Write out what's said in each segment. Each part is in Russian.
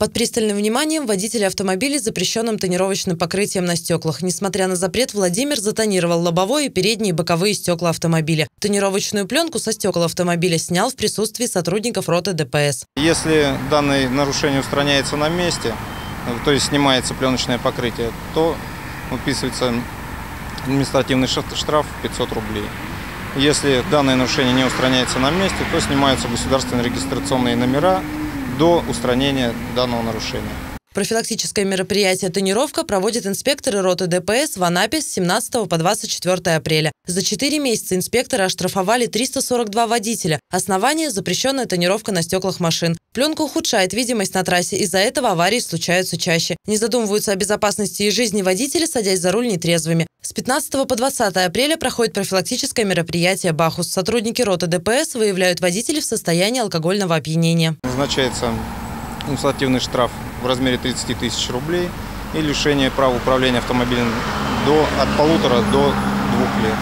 Под пристальным вниманием водителей автомобилей с запрещенным тонировочным покрытием на стеклах. Несмотря на запрет, Владимир затонировал лобовое и передние и боковые стекла автомобиля. Тонировочную пленку со стекол автомобиля снял в присутствии сотрудников роты ДПС. Если данное нарушение устраняется на месте, то есть снимается пленочное покрытие, то выписывается административный штраф 500 рублей. Если данное нарушение не устраняется на месте, то снимаются государственные регистрационные номера до устранения данного нарушения. Профилактическое мероприятие «Тонировка» проводят инспекторы роты ДПС в Анапе с 17 по 24 апреля. За 4 месяца инспекторы оштрафовали 342 водителя. Основание – запрещенная тонировка на стеклах машин. Пленка ухудшает видимость на трассе, из-за этого аварии случаются чаще. Не задумываются о безопасности и жизни водителей, садясь за руль нетрезвыми. С 15 по 20 апреля проходит профилактическое мероприятие «Бахус». Сотрудники роты ДПС выявляют водителей в состоянии алкогольного опьянения. Назначается административный штраф в размере 30 тысяч рублей и лишение права управления автомобилем до, от полутора до двух лет.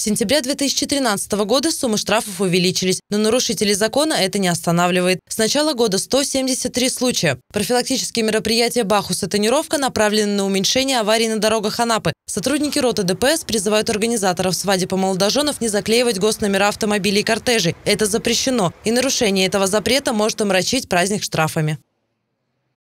С сентября 2013 года суммы штрафов увеличились, но нарушителей закона это не останавливает. С начала года 173 случая. Профилактические мероприятия «Бахус» и «Тонировка» направлены на уменьшение аварий на дорогах Анапы. Сотрудники роты ДПС призывают организаторов свадеб и молодоженов не заклеивать госномера автомобилей и кортежей. Это запрещено, и нарушение этого запрета может омрачить праздник штрафами.